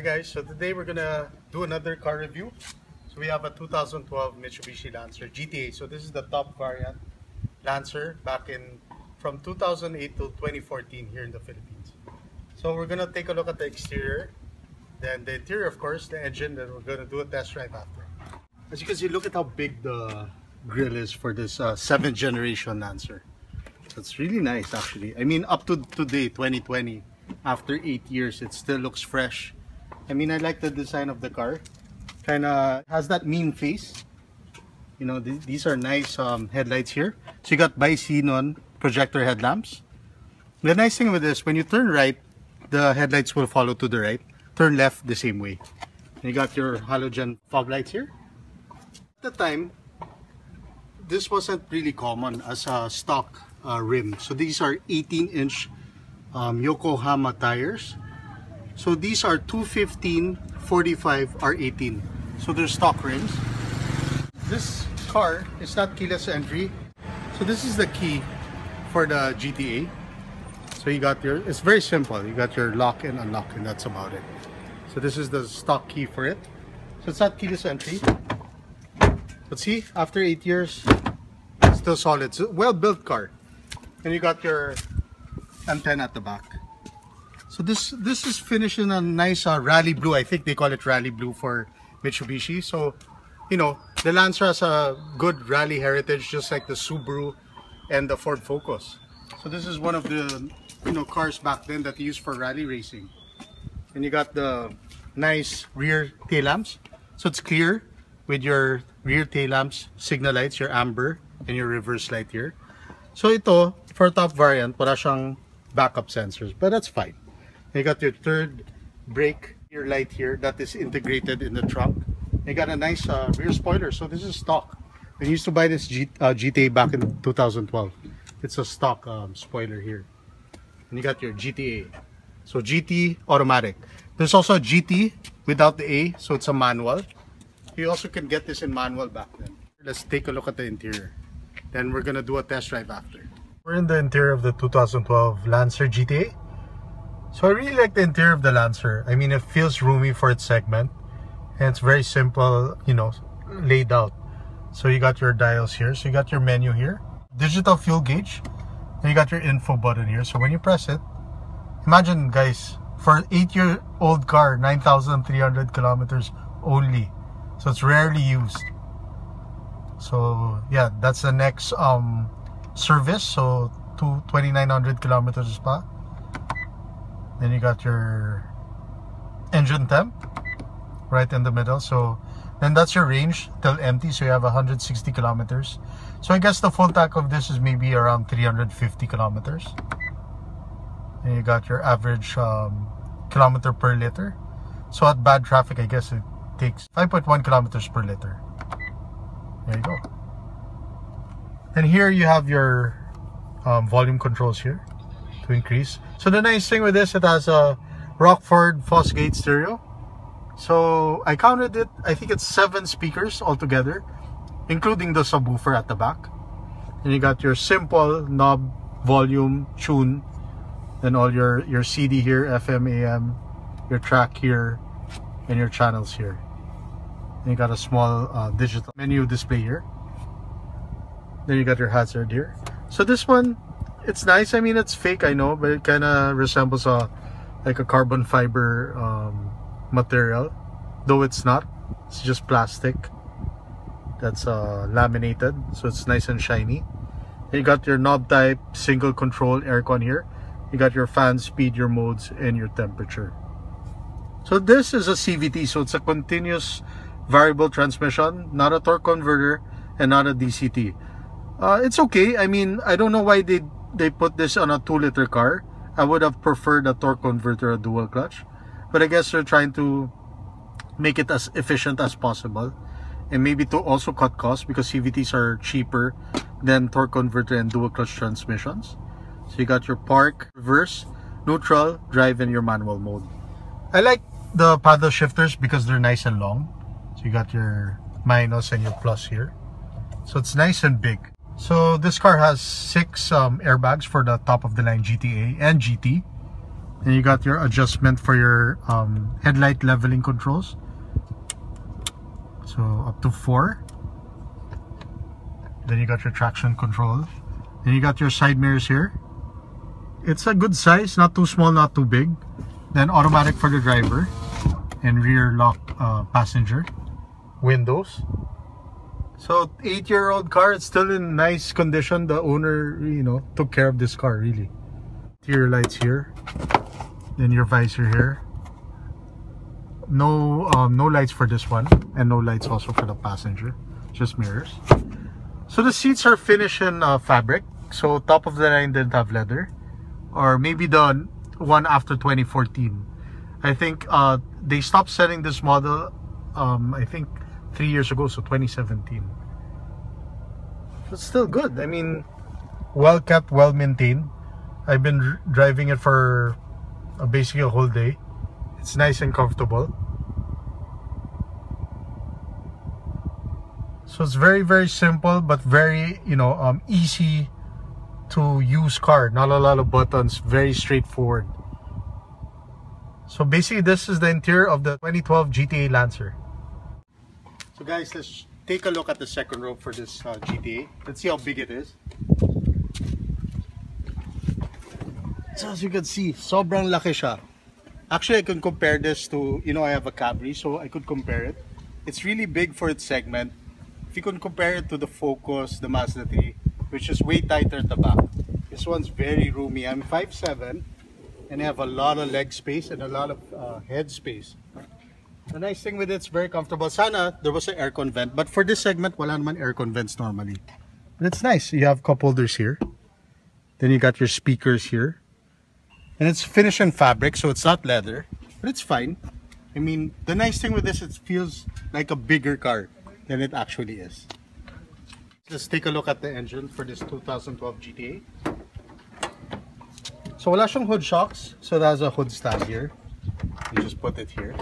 Hi guys, so today we're gonna do another car review. So we have a 2012 Mitsubishi Lancer GTA. So this is the top variant Lancer back in from 2008 to 2014 here in the Philippines. So we're gonna take a look at the exterior, then the interior of course, the engine, then we're gonna do a test drive after. As you can see, look at how big the grill is for this uh, 7th generation Lancer. It's really nice actually. I mean up to today, 2020, after 8 years, it still looks fresh. I mean I like the design of the car. Kinda has that mean face. You know, th these are nice um, headlights here. So you got bi-xenon projector headlamps. The nice thing with this, when you turn right, the headlights will follow to the right. Turn left the same way. You got your halogen fog lights here. At the time, this wasn't really common as a stock uh, rim. So these are 18 inch um, Yokohama tires. So these are 215, 45, R18. So they're stock rims. This car is not keyless entry. So this is the key for the GTA. So you got your, it's very simple. You got your lock and unlock and that's about it. So this is the stock key for it. So it's not keyless entry. But see, after eight years, still solid. A well-built car. And you got your antenna at the back. So this this is finished in a nice uh, rally blue. I think they call it rally blue for Mitsubishi. So, you know, the Lancer has a good rally heritage, just like the Subaru and the Ford Focus. So this is one of the you know cars back then that they used for rally racing. And you got the nice rear tail lamps. So it's clear with your rear tail lamps, signal lights, your amber, and your reverse light here. So ito, for top variant, wala siyang backup sensors, but that's fine. You got your third brake rear light here that is integrated in the trunk. You got a nice uh, rear spoiler, so this is stock. I used to buy this G uh, GTA back in 2012, it's a stock um, spoiler here. And you got your GTA. So GT automatic. There's also a GT without the A, so it's a manual. You also can get this in manual back then. Let's take a look at the interior. Then we're gonna do a test drive after. We're in the interior of the 2012 Lancer GTA. So I really like the interior of the Lancer. I mean, it feels roomy for its segment. And it's very simple, you know, laid out. So you got your dials here. So you got your menu here. Digital fuel gauge. You got your info button here. So when you press it, imagine guys, for an 8-year-old car, 9,300 kilometers only. So it's rarely used. So yeah, that's the next um, service. So to 2,900 kilometers pa. Then you got your engine temp right in the middle. So then that's your range till empty. So you have 160 kilometers. So I guess the full tank of this is maybe around 350 kilometers. And you got your average um, kilometer per liter. So at bad traffic, I guess it takes 5.1 kilometers per liter. There you go. And here you have your um, volume controls here increase. So the nice thing with this, it has a Rockford Fosgate stereo. So I counted it, I think it's seven speakers altogether, including the subwoofer at the back. And you got your simple knob volume tune and all your, your CD here, FM, AM, your track here, and your channels here. And you got a small uh, digital menu display here. Then you got your hazard here. So this one, it's nice. I mean, it's fake, I know, but it kind of resembles a like a carbon fiber um, material, though it's not. It's just plastic that's uh, laminated, so it's nice and shiny. you got your knob type, single control aircon here. You got your fan speed, your modes, and your temperature. So this is a CVT, so it's a continuous variable transmission, not a torque converter, and not a DCT. Uh, it's okay. I mean, I don't know why they they put this on a 2 liter car. I would have preferred a torque converter, a dual clutch. But I guess they're trying to make it as efficient as possible. And maybe to also cut costs because CVTs are cheaper than torque converter and dual clutch transmissions. So you got your park, reverse, neutral, drive, and your manual mode. I like the paddle shifters because they're nice and long. So you got your minus and your plus here. So it's nice and big. So this car has six um, airbags for the top of the line GTA and GT. And you got your adjustment for your um, headlight leveling controls. So up to four. Then you got your traction control. Then you got your side mirrors here. It's a good size, not too small, not too big. Then automatic for the driver and rear lock uh, passenger windows. So eight-year-old car, it's still in nice condition. The owner, you know, took care of this car really. Interior lights here, then your visor here. No, um, no lights for this one, and no lights also for the passenger. Just mirrors. So the seats are finished in uh, fabric. So top of the line didn't have leather, or maybe the one after 2014. I think uh, they stopped selling this model. Um, I think three years ago, so 2017. It's still good. I mean, well kept, well maintained. I've been driving it for uh, basically a whole day. It's nice and comfortable. So it's very, very simple, but very, you know, um, easy to use car. Not a lot of buttons, very straightforward. So basically, this is the interior of the 2012 GTA Lancer. So guys, let's take a look at the second row for this uh, GTA. Let's see how big it is. So as you can see, sobrang laki siya. Actually, I can compare this to, you know, I have a Cabri, so I could compare it. It's really big for its segment. If you can compare it to the Focus, the Mazda 3, which is way tighter at the back. This one's very roomy. I'm 5'7", and I have a lot of leg space and a lot of uh, head space. The nice thing with it, it's very comfortable. Sana, there was an aircon vent. But for this segment, wala naman aircon vents normally. But it's nice. You have cup holders here. Then you got your speakers here. And it's finished in fabric, so it's not leather. But it's fine. I mean, the nice thing with this, it feels like a bigger car than it actually is. Let's take a look at the engine for this 2012 GTA. So wala siyang hood shocks. So has a hood stand here. You just put it here.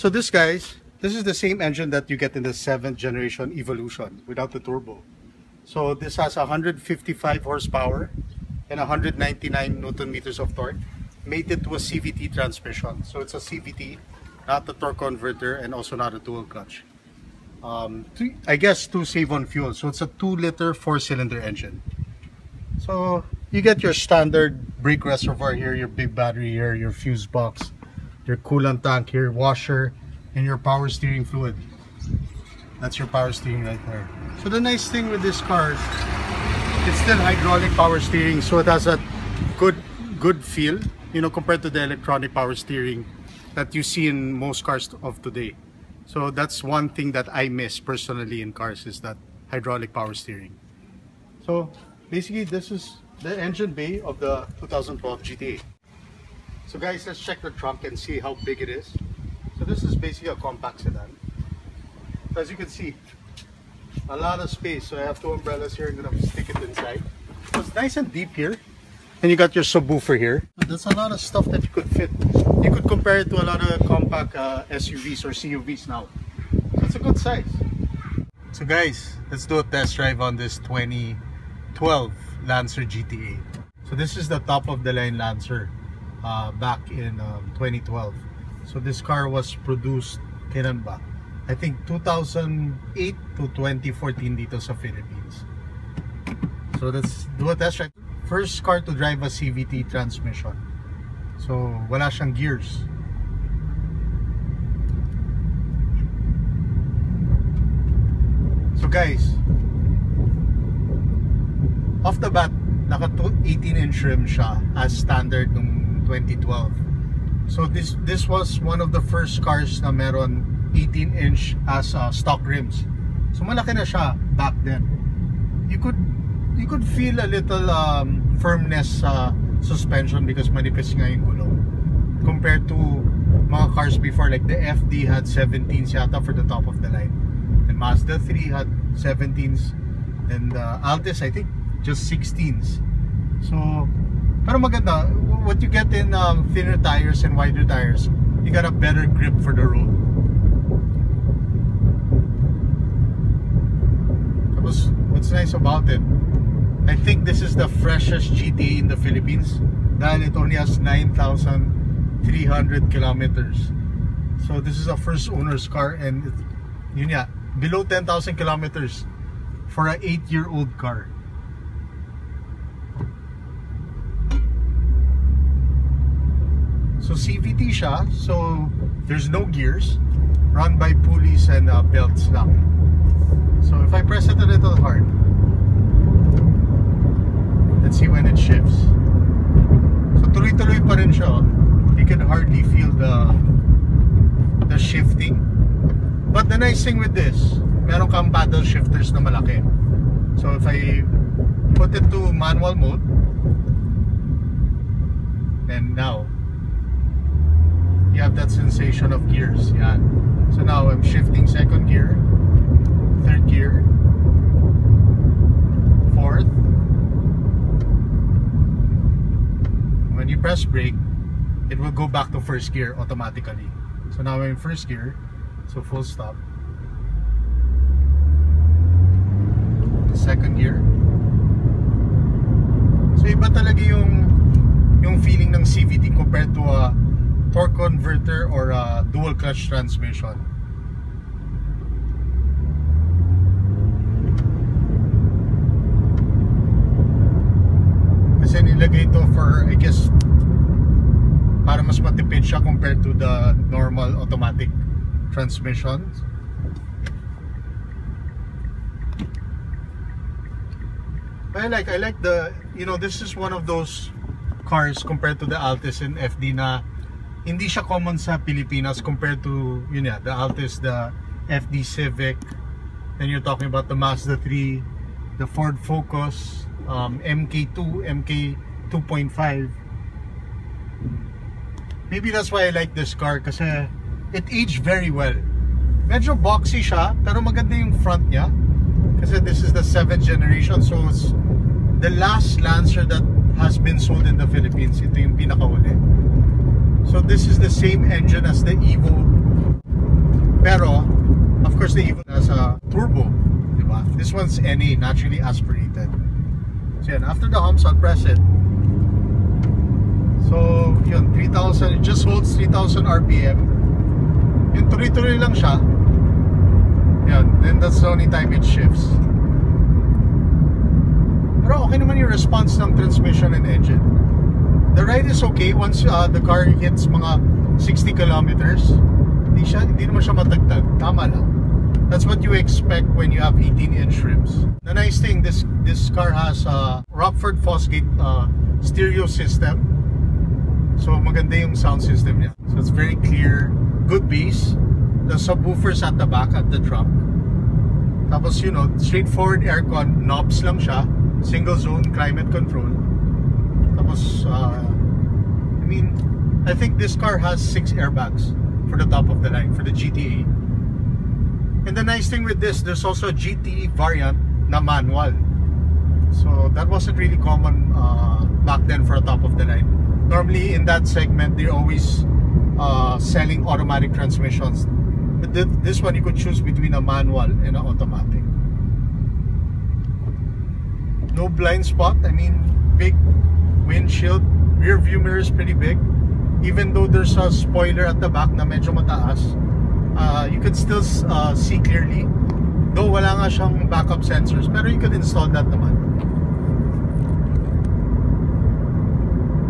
So this guys, this is the same engine that you get in the 7th generation Evolution without the turbo. So this has 155 horsepower and 199 newton meters of torque. mated to a CVT transmission. So it's a CVT, not a torque converter and also not a dual clutch. Um, I guess to save on fuel. So it's a 2 liter 4 cylinder engine. So you get your standard brake reservoir here, your big battery here, your fuse box, your coolant tank your washer, and your power steering fluid. That's your power steering right there. So the nice thing with this car, it's still hydraulic power steering, so it has a good good feel, you know, compared to the electronic power steering that you see in most cars of today. So that's one thing that I miss personally in cars is that hydraulic power steering. So basically this is the engine bay of the 2012 GTA. So guys, let's check the trunk and see how big it is. So this is basically a compact sedan. As you can see, a lot of space. So I have two umbrellas here. I'm gonna stick it inside. So it's nice and deep here. And you got your subwoofer here. There's a lot of stuff that you could fit. You could compare it to a lot of compact uh, SUVs or CUVs now. So it's a good size. So guys, let's do a test drive on this 2012 Lancer GTA. So this is the top of the line Lancer uh, back in um, 2012. So this car was produced kailan ba? I think 2008 to 2014 dito sa Philippines. So let's do a test drive. First car to drive a CVT transmission. So wala siyang gears. So guys, off the bat, naka 18 inch rim siya as standard nung 2012. So this this was one of the first cars na meron 18 inch as uh, stock rims. So malaki na siya back then. You could you could feel a little um, firmness sa uh, suspension because manipis nga yung gulong. Compared to mga cars before like the FD had 17s yata for the top of the line. And Mazda 3 had 17s. And the Altis I think just 16s. So pero maganda, what you get in um, thinner tires and wider tires, you got a better grip for the road. what's nice about it, I think this is the freshest GT in the Philippines. dahil it only has 9,300 kilometers. So this is a first owner's car and it, yun ya, below 10,000 kilometers for a 8-year-old car. So CVT siya, so there's no gears, run by pulleys and uh, belts lang. So if I press it a little hard, let's see when it shifts. So tuloy-tuloy pa rin siya. You can hardly feel the the shifting. But the nice thing with this, meron kang paddle shifters na malaki. So if I put it to manual mode, and now, you have that sensation of gears. Yan. So now I'm shifting second gear, third gear, fourth. When you press brake, it will go back to first gear automatically. So now I'm in first gear, so full stop. Second gear. So iba talaga yung yung feeling ng CVT compared to a torque converter or a dual clutch transmission. Kasi nilagay ito for, I guess, para mas matipid siya compared to the normal automatic transmissions. I like, I like the, you know, this is one of those cars compared to the Altis and FD na hindi siya common sa Pilipinas compared to, yun yeah, the Altis, the FD Civic, then you're talking about the Mazda 3, the Ford Focus, um, MK2, MK 2.5. Maybe that's why I like this car kasi it aged very well. Medyo boxy siya, pero maganda yung front niya. Kasi this is the 7th generation, so it's the last Lancer that has been sold in the Philippines. Ito yung pinakahuli. So this is the same engine as the Evo. Pero, of course, the Evo has a turbo. Diba? This one's NA, naturally aspirated. So yan, after the humps, I'll press it. So, yun, 3,000, it just holds 3,000 RPM. Yung tuloy-tuloy lang siya. Yan, then that's the only time it shifts. Pero okay naman yung response ng transmission and engine. The ride is okay once uh, the car hits mga 60 kilometers. Hindi, siya, hindi naman siya matagtag. Tama lang. That's what you expect when you have 18-inch rims. The nice thing, this this car has a Rockford Fosgate uh, stereo system. So maganda yung sound system niya. So it's very clear, good bass. The subwoofers at the back at the trunk. Tapos you know, straightforward aircon, knobs lang siya, single zone climate control. Tapos uh, I mean, I think this car has six airbags for the top of the line for the GTA. And the nice thing with this, there's also a GT variant na manual. So that wasn't really common uh, back then for a top of the line. Normally in that segment, they're always uh, selling automatic transmissions. But th- this one, you could choose between a manual and an automatic. No blind spot. I mean, big windshield. Rear view mirror is pretty big. Even though there's a spoiler at the back na medyo mataas, uh, you can still uh, see clearly. Though wala nga siyang backup sensors, pero you can install that naman.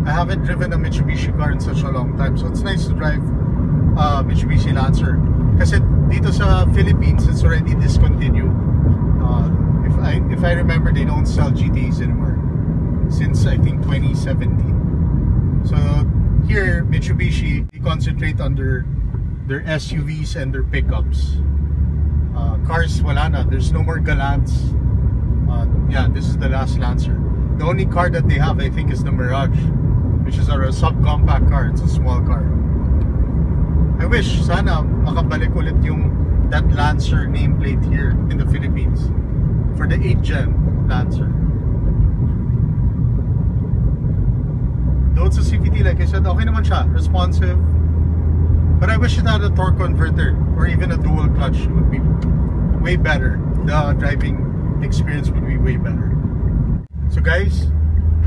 I haven't driven a Mitsubishi car in such a long time, so it's nice to drive uh, Mitsubishi Lancer. Kasi dito sa Philippines, it's already discontinued. Uh, if I if I remember, they don't sell GTs anymore since I think 2017. So here, Mitsubishi, they concentrate on their their SUVs and their pickups. Uh, cars, wala na. There's no more Galants. Uh, yeah, this is the last Lancer. The only car that they have, I think, is the Mirage, which is a subcompact car. It's a small car. I wish, sana, makabalik ulit yung that Lancer nameplate here in the Philippines for the 8th gen Lancer. Though it's a CVT, like I said, okay naman siya. Responsive. But I wish it had a torque converter or even a dual clutch. It would be way better. The driving experience would be way better. So guys,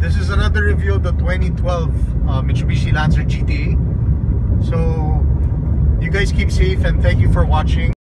This is another review of the 2012 uh, Mitsubishi Lancer GT. So, you guys keep safe and thank you for watching.